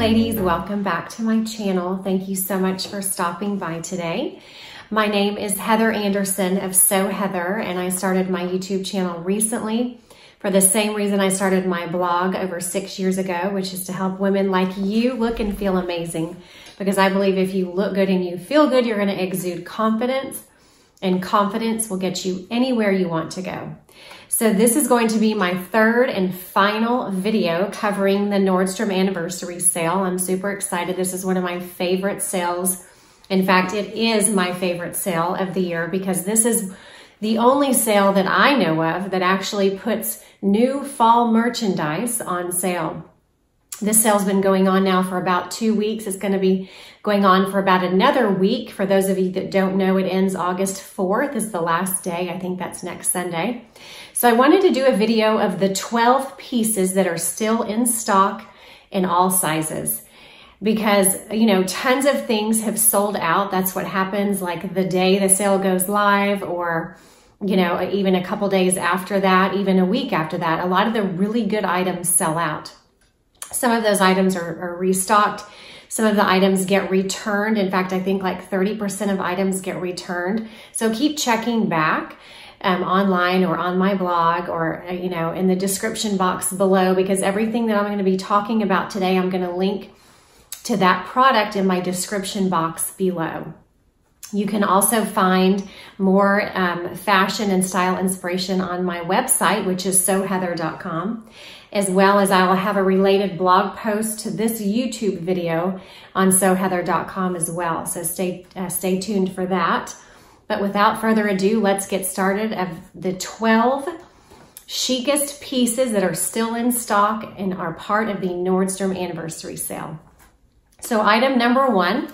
ladies, welcome back to my channel. Thank you so much for stopping by today. My name is Heather Anderson of So Heather and I started my YouTube channel recently for the same reason I started my blog over six years ago, which is to help women like you look and feel amazing. Because I believe if you look good and you feel good, you're gonna exude confidence and confidence will get you anywhere you want to go. So this is going to be my third and final video covering the Nordstrom anniversary sale. I'm super excited. This is one of my favorite sales. In fact, it is my favorite sale of the year because this is the only sale that I know of that actually puts new fall merchandise on sale. This sale's been going on now for about two weeks. It's going to be going on for about another week. For those of you that don't know, it ends August 4th is the last day. I think that's next Sunday. So I wanted to do a video of the 12 pieces that are still in stock in all sizes because, you know, tons of things have sold out. That's what happens like the day the sale goes live or you know, even a couple days after that, even a week after that, a lot of the really good items sell out. Some of those items are, are restocked. Some of the items get returned. In fact, I think like 30% of items get returned. So keep checking back. Um, online or on my blog or, uh, you know, in the description box below because everything that I'm going to be talking about today, I'm going to link to that product in my description box below. You can also find more um, fashion and style inspiration on my website, which is soheather.com, as well as I will have a related blog post to this YouTube video on soheather.com as well. So stay, uh, stay tuned for that. But without further ado, let's get started of the 12 chicest pieces that are still in stock and are part of the Nordstrom anniversary sale. So item number one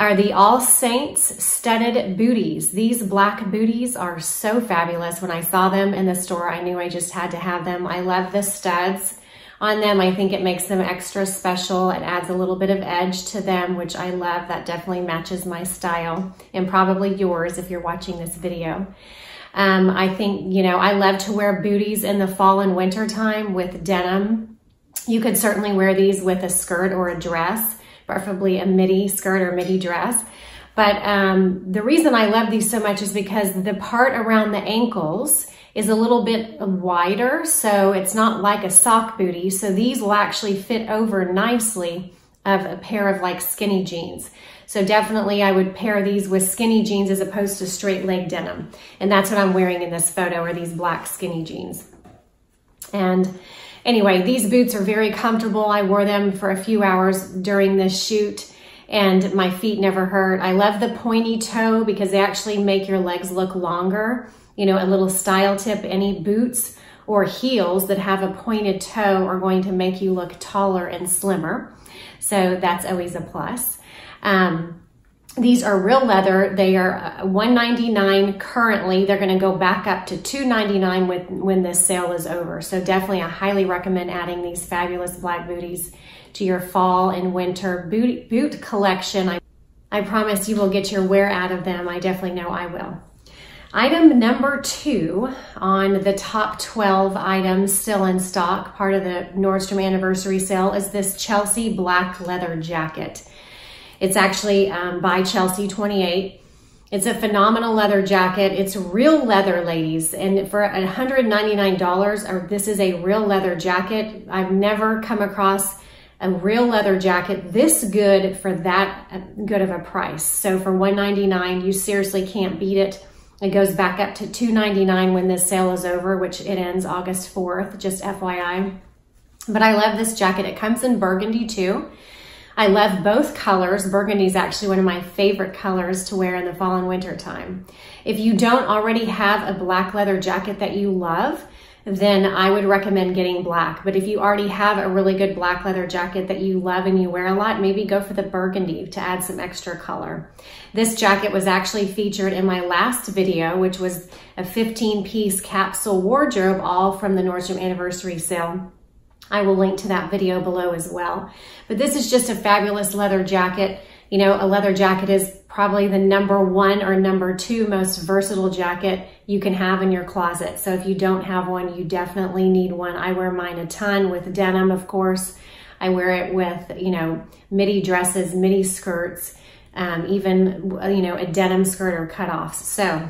are the All Saints studded booties. These black booties are so fabulous. When I saw them in the store, I knew I just had to have them. I love the studs on them. I think it makes them extra special. It adds a little bit of edge to them, which I love. That definitely matches my style and probably yours if you're watching this video. Um, I think, you know, I love to wear booties in the fall and winter time with denim. You could certainly wear these with a skirt or a dress preferably a midi skirt or midi dress. But um, the reason I love these so much is because the part around the ankles is a little bit wider, so it's not like a sock booty. So these will actually fit over nicely of a pair of like skinny jeans. So definitely I would pair these with skinny jeans as opposed to straight leg denim. And that's what I'm wearing in this photo are these black skinny jeans. And Anyway, these boots are very comfortable. I wore them for a few hours during this shoot and my feet never hurt. I love the pointy toe because they actually make your legs look longer. You know, a little style tip, any boots or heels that have a pointed toe are going to make you look taller and slimmer. So that's always a plus. Um, these are real leather. They are uh, 199 currently. They're going to go back up to $299 when, when this sale is over. So definitely I highly recommend adding these fabulous black booties to your fall and winter boot, boot collection. I, I promise you will get your wear out of them. I definitely know I will. Item number two on the top 12 items still in stock, part of the Nordstrom anniversary sale, is this Chelsea black leather jacket. It's actually um, by Chelsea 28. It's a phenomenal leather jacket. It's real leather, ladies. And for $199, or this is a real leather jacket. I've never come across a real leather jacket this good for that uh, good of a price. So for 199, you seriously can't beat it. It goes back up to 299 when this sale is over, which it ends August 4th, just FYI. But I love this jacket. It comes in burgundy too. I love both colors. Burgundy is actually one of my favorite colors to wear in the fall and winter time. If you don't already have a black leather jacket that you love, then I would recommend getting black. But if you already have a really good black leather jacket that you love and you wear a lot, maybe go for the burgundy to add some extra color. This jacket was actually featured in my last video, which was a 15 piece capsule wardrobe, all from the Nordstrom anniversary sale. I will link to that video below as well. But this is just a fabulous leather jacket. You know, a leather jacket is probably the number one or number two most versatile jacket you can have in your closet. So if you don't have one, you definitely need one. I wear mine a ton with denim, of course. I wear it with, you know, midi dresses, midi skirts, um, even, you know, a denim skirt or cutoffs. So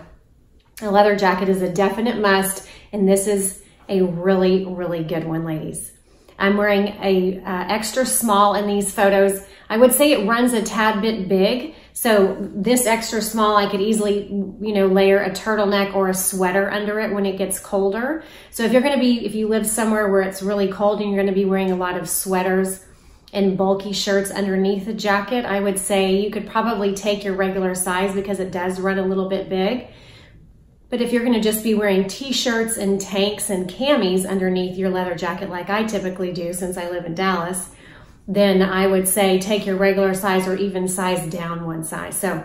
a leather jacket is a definite must. And this is a really, really good one, ladies. I'm wearing a uh, extra small in these photos. I would say it runs a tad bit big. So this extra small, I could easily, you know, layer a turtleneck or a sweater under it when it gets colder. So if you're going to be, if you live somewhere where it's really cold and you're going to be wearing a lot of sweaters and bulky shirts underneath the jacket, I would say you could probably take your regular size because it does run a little bit big. But if you're gonna just be wearing t-shirts and tanks and camis underneath your leather jacket like I typically do since I live in Dallas, then I would say take your regular size or even size down one size. So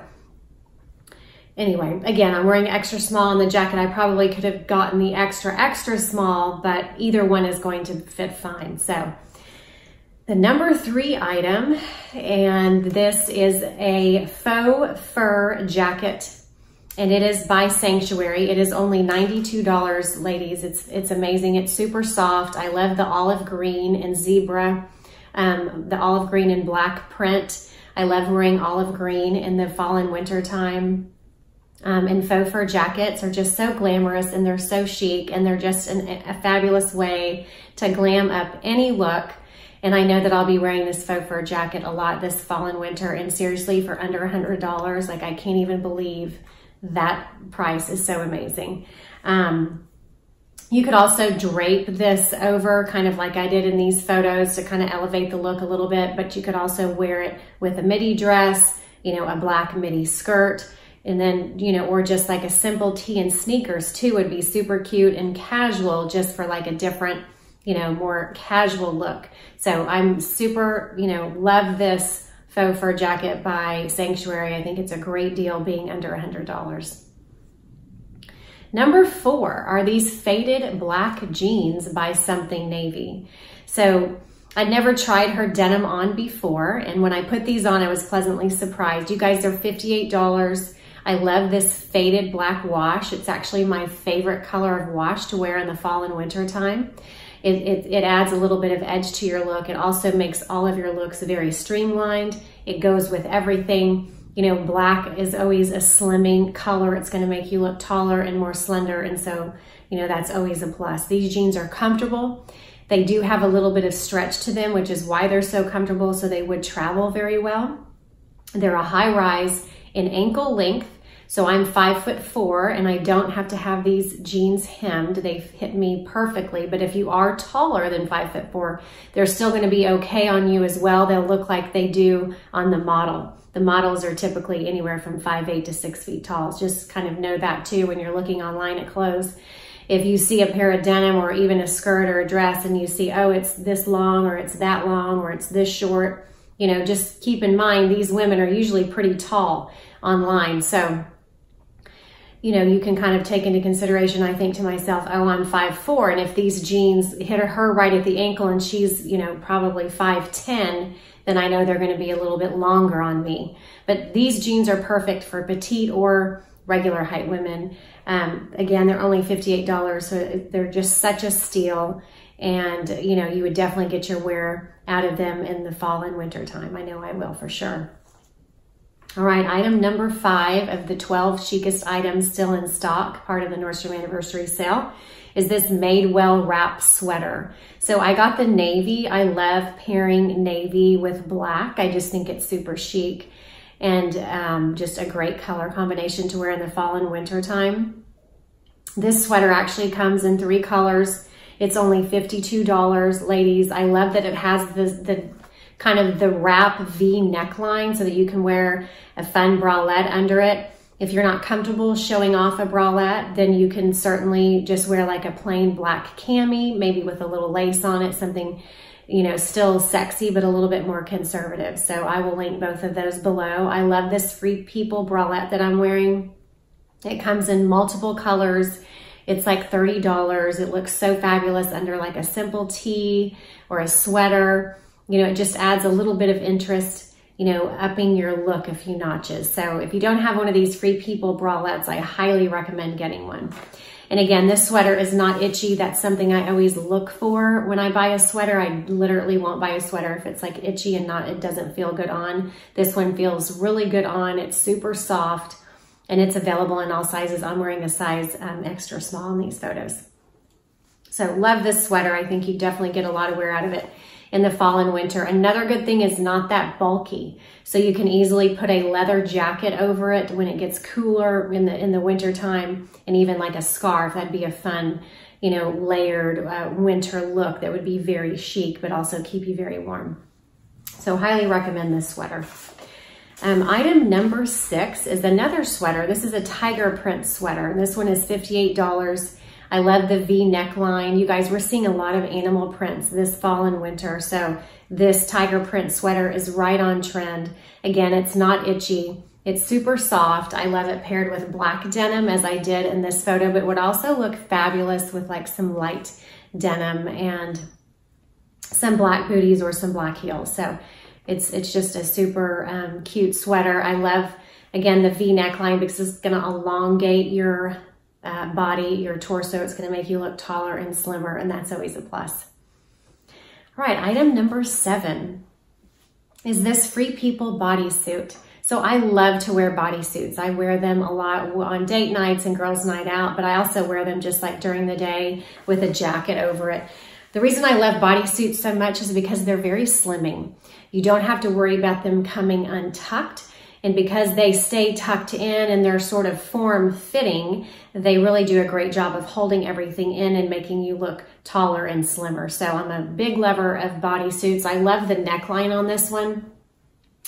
anyway, again, I'm wearing extra small in the jacket. I probably could have gotten the extra, extra small, but either one is going to fit fine. So the number three item, and this is a faux fur jacket and it is by Sanctuary. It is only $92, ladies. It's it's amazing. It's super soft. I love the olive green and zebra, um, the olive green and black print. I love wearing olive green in the fall and winter time. Um, and faux fur jackets are just so glamorous and they're so chic and they're just an, a fabulous way to glam up any look. And I know that I'll be wearing this faux fur jacket a lot this fall and winter. And seriously, for under $100, like I can't even believe that price is so amazing. Um, you could also drape this over kind of like I did in these photos to kind of elevate the look a little bit, but you could also wear it with a midi dress, you know, a black midi skirt, and then, you know, or just like a simple tee and sneakers too would be super cute and casual just for like a different, you know, more casual look. So I'm super, you know, love this faux fur jacket by Sanctuary. I think it's a great deal being under $100. Number four are these faded black jeans by Something Navy. So I'd never tried her denim on before. And when I put these on, I was pleasantly surprised. You guys they're $58. I love this faded black wash. It's actually my favorite color of wash to wear in the fall and winter time. It, it, it adds a little bit of edge to your look. It also makes all of your looks very streamlined. It goes with everything. You know, black is always a slimming color. It's gonna make you look taller and more slender. And so, you know, that's always a plus. These jeans are comfortable. They do have a little bit of stretch to them, which is why they're so comfortable. So they would travel very well. They're a high rise in ankle length so I'm five foot four and I don't have to have these jeans hemmed. They fit me perfectly. But if you are taller than five foot four, they're still gonna be okay on you as well. They'll look like they do on the model. The models are typically anywhere from five eight to six feet tall. Just kind of know that too when you're looking online at clothes. If you see a pair of denim or even a skirt or a dress and you see, oh, it's this long or it's that long or it's this short, you know, just keep in mind these women are usually pretty tall online. So you know, you can kind of take into consideration, I think to myself, oh, I'm five four, and if these jeans hit her right at the ankle and she's, you know, probably 5'10, then I know they're going to be a little bit longer on me. But these jeans are perfect for petite or regular height women. Um, again, they're only $58, so they're just such a steal. And, you know, you would definitely get your wear out of them in the fall and winter time. I know I will for sure. All right, item number five of the 12 chicest items still in stock, part of the Nordstrom anniversary sale, is this Madewell wrap sweater. So I got the navy. I love pairing navy with black. I just think it's super chic and um, just a great color combination to wear in the fall and winter time. This sweater actually comes in three colors. It's only $52, ladies. I love that it has the, the kind of the wrap V neckline so that you can wear a fun bralette under it. If you're not comfortable showing off a bralette, then you can certainly just wear like a plain black cami, maybe with a little lace on it, something, you know, still sexy, but a little bit more conservative. So I will link both of those below. I love this Free People bralette that I'm wearing. It comes in multiple colors. It's like $30. It looks so fabulous under like a simple tee or a sweater you know, it just adds a little bit of interest, you know, upping your look a few notches. So if you don't have one of these free people bralettes, I highly recommend getting one. And again, this sweater is not itchy. That's something I always look for when I buy a sweater. I literally won't buy a sweater if it's like itchy and not, it doesn't feel good on. This one feels really good on. It's super soft and it's available in all sizes. I'm wearing a size um, extra small in these photos. So love this sweater. I think you definitely get a lot of wear out of it in the fall and winter. Another good thing is not that bulky. So you can easily put a leather jacket over it when it gets cooler in the in the winter time and even like a scarf. That'd be a fun, you know, layered uh, winter look that would be very chic, but also keep you very warm. So highly recommend this sweater. Um, item number six is another sweater. This is a tiger print sweater. And this one is $58. I love the V neckline. You guys, we're seeing a lot of animal prints this fall and winter. So this tiger print sweater is right on trend. Again, it's not itchy. It's super soft. I love it paired with black denim as I did in this photo, but it would also look fabulous with like some light denim and some black booties or some black heels. So it's, it's just a super um, cute sweater. I love, again, the V neckline because it's gonna elongate your uh, body, your torso. It's gonna make you look taller and slimmer, and that's always a plus. All right, item number seven is this Free People bodysuit. So I love to wear bodysuits. I wear them a lot on date nights and girls night out, but I also wear them just like during the day with a jacket over it. The reason I love bodysuits so much is because they're very slimming. You don't have to worry about them coming untucked. And because they stay tucked in and they're sort of form fitting, they really do a great job of holding everything in and making you look taller and slimmer. So I'm a big lover of bodysuits. I love the neckline on this one.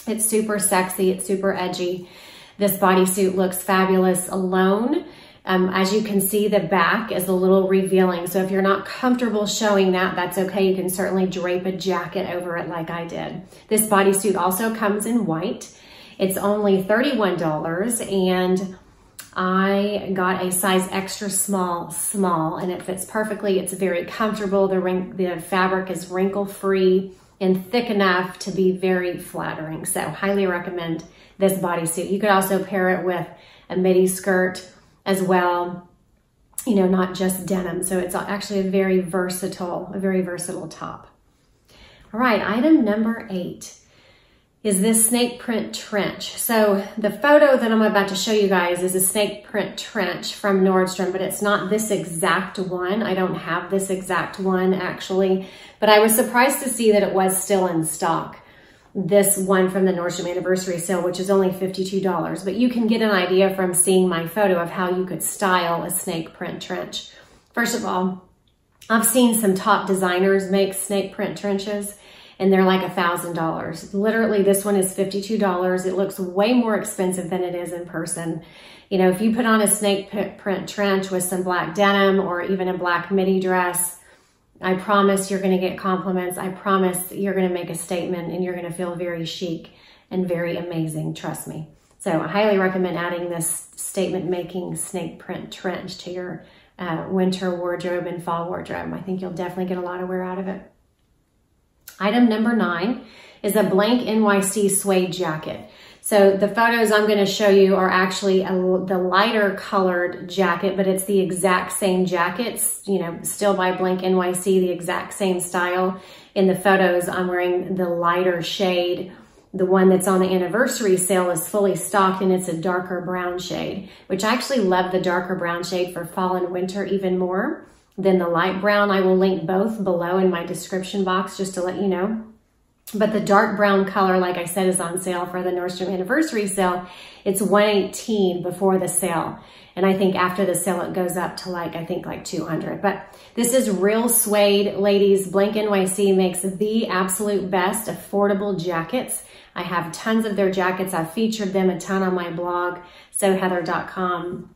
It's super sexy. It's super edgy. This bodysuit looks fabulous alone. Um, as you can see, the back is a little revealing. So if you're not comfortable showing that, that's okay. You can certainly drape a jacket over it like I did. This bodysuit also comes in white. It's only $31 and I got a size extra small, small, and it fits perfectly. It's very comfortable. The, the fabric is wrinkle free and thick enough to be very flattering. So highly recommend this bodysuit. You could also pair it with a midi skirt as well, you know, not just denim. So it's actually a very versatile, a very versatile top. All right, item number eight is this snake print trench. So the photo that I'm about to show you guys is a snake print trench from Nordstrom, but it's not this exact one. I don't have this exact one actually, but I was surprised to see that it was still in stock. This one from the Nordstrom anniversary sale, which is only $52, but you can get an idea from seeing my photo of how you could style a snake print trench. First of all, I've seen some top designers make snake print trenches and they're like a thousand dollars. Literally, this one is $52. It looks way more expensive than it is in person. You know, if you put on a snake print trench with some black denim or even a black midi dress, I promise you're going to get compliments. I promise you're going to make a statement and you're going to feel very chic and very amazing. Trust me. So I highly recommend adding this statement making snake print trench to your uh, winter wardrobe and fall wardrobe. I think you'll definitely get a lot of wear out of it. Item number nine is a blank NYC suede jacket. So the photos I'm going to show you are actually a, the lighter colored jacket, but it's the exact same jackets, you know, still by Blank NYC, the exact same style. In the photos, I'm wearing the lighter shade. The one that's on the anniversary sale is fully stocked and it's a darker brown shade, which I actually love the darker brown shade for fall and winter even more than the light brown. I will link both below in my description box just to let you know. But the dark brown color, like I said, is on sale for the Nordstrom anniversary sale. It's 118 before the sale. And I think after the sale, it goes up to like, I think like 200. But this is real suede, ladies. Blank NYC makes the absolute best affordable jackets. I have tons of their jackets. I've featured them a ton on my blog, soheather.com.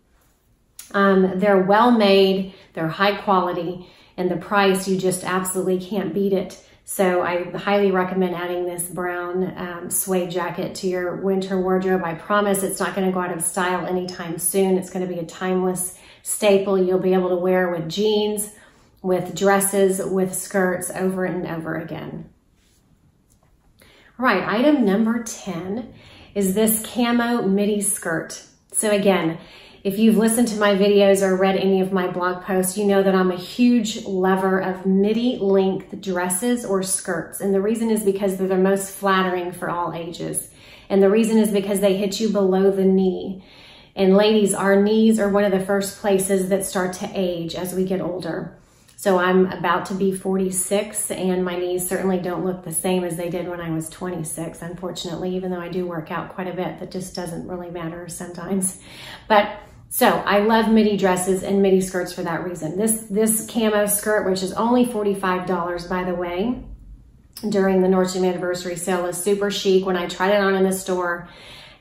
Um, they're well made, they're high quality, and the price, you just absolutely can't beat it. So I highly recommend adding this brown um, suede jacket to your winter wardrobe. I promise it's not gonna go out of style anytime soon. It's gonna be a timeless staple you'll be able to wear with jeans, with dresses, with skirts over and over again. All right, item number 10 is this camo midi skirt. So again, if you've listened to my videos or read any of my blog posts, you know that I'm a huge lover of midi length dresses or skirts. And the reason is because they're the most flattering for all ages. And the reason is because they hit you below the knee. And ladies, our knees are one of the first places that start to age as we get older. So I'm about to be 46 and my knees certainly don't look the same as they did when I was 26, unfortunately, even though I do work out quite a bit. That just doesn't really matter sometimes. But so I love midi dresses and midi skirts for that reason. This, this camo skirt, which is only $45 by the way, during the Nordstrom anniversary sale is super chic. When I tried it on in the store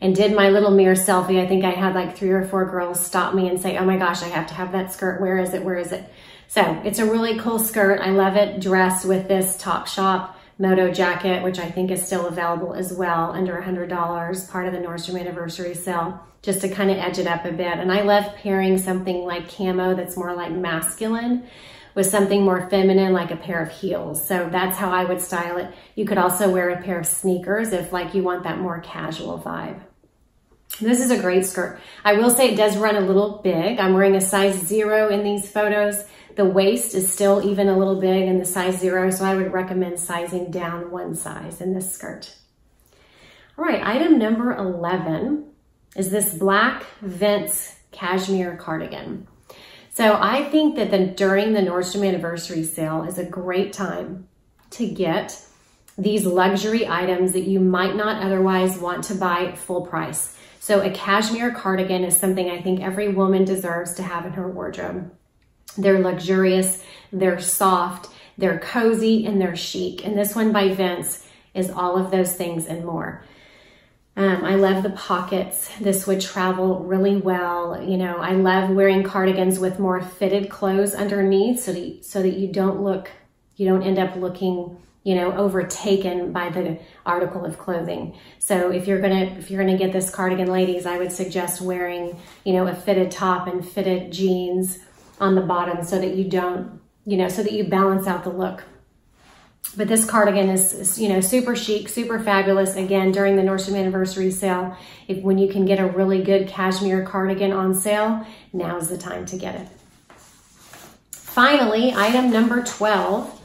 and did my little mirror selfie, I think I had like three or four girls stop me and say, oh my gosh, I have to have that skirt. Where is it? Where is it? So it's a really cool skirt. I love it dressed with this Topshop Moto jacket, which I think is still available as well, under $100, part of the Nordstrom anniversary sale, just to kind of edge it up a bit. And I love pairing something like camo that's more like masculine with something more feminine, like a pair of heels. So that's how I would style it. You could also wear a pair of sneakers if like you want that more casual vibe. This is a great skirt. I will say it does run a little big. I'm wearing a size zero in these photos. The waist is still even a little big in the size zero, so I would recommend sizing down one size in this skirt. All right, item number 11 is this black Vince cashmere cardigan. So I think that the, during the Nordstrom anniversary sale is a great time to get these luxury items that you might not otherwise want to buy full price. So a cashmere cardigan is something I think every woman deserves to have in her wardrobe. They're luxurious, they're soft, they're cozy, and they're chic. And this one by Vince is all of those things and more. Um, I love the pockets. This would travel really well. You know, I love wearing cardigans with more fitted clothes underneath so that, so that you don't look, you don't end up looking, you know, overtaken by the article of clothing. So if you're gonna, if you're gonna get this cardigan, ladies, I would suggest wearing, you know, a fitted top and fitted jeans on the bottom so that you don't, you know, so that you balance out the look. But this cardigan is, is, you know, super chic, super fabulous. Again, during the Nordstrom anniversary sale, if when you can get a really good cashmere cardigan on sale, now's the time to get it. Finally, item number 12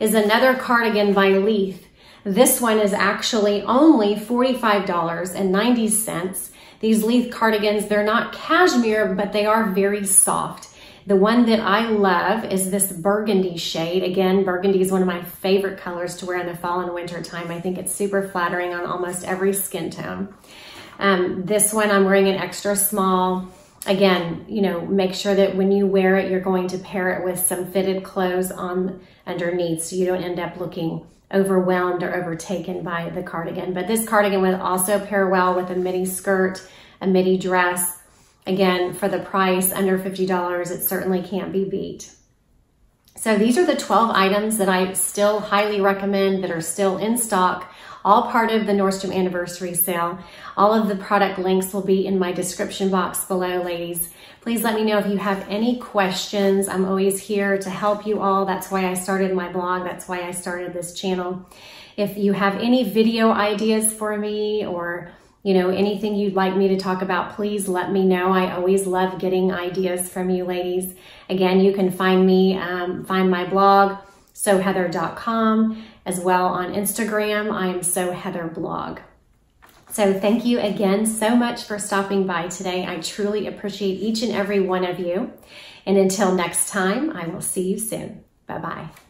is another cardigan by Leith. This one is actually only $45.90. These Leith cardigans, they're not cashmere, but they are very soft. The one that I love is this burgundy shade. Again, burgundy is one of my favorite colors to wear in the fall and winter time. I think it's super flattering on almost every skin tone. Um, this one I'm wearing an extra small. Again, you know, make sure that when you wear it, you're going to pair it with some fitted clothes on underneath so you don't end up looking overwhelmed or overtaken by the cardigan. But this cardigan would also pair well with a midi skirt, a midi dress, Again, for the price under $50, it certainly can't be beat. So these are the 12 items that I still highly recommend that are still in stock, all part of the Nordstrom anniversary sale. All of the product links will be in my description box below, ladies. Please let me know if you have any questions. I'm always here to help you all. That's why I started my blog. That's why I started this channel. If you have any video ideas for me or you know, anything you'd like me to talk about, please let me know. I always love getting ideas from you ladies. Again, you can find me, um, find my blog, soheather.com, as well on Instagram. I am soheatherblog. So thank you again so much for stopping by today. I truly appreciate each and every one of you. And until next time, I will see you soon. Bye-bye.